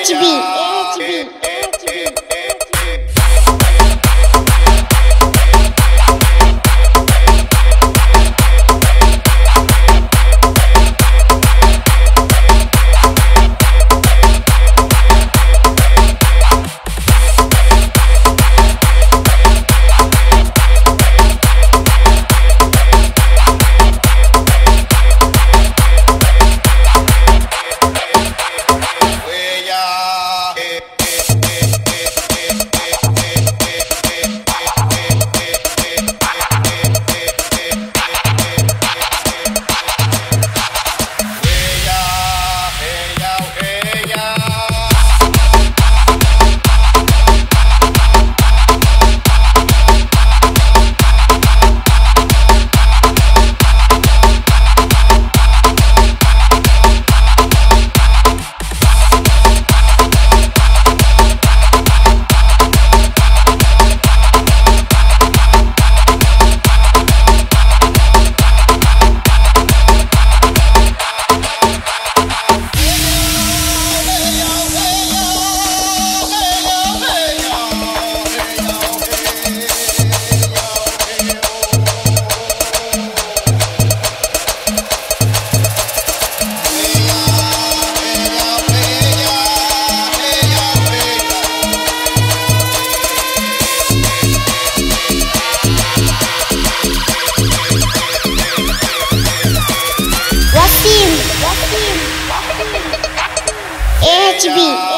HB HB to be.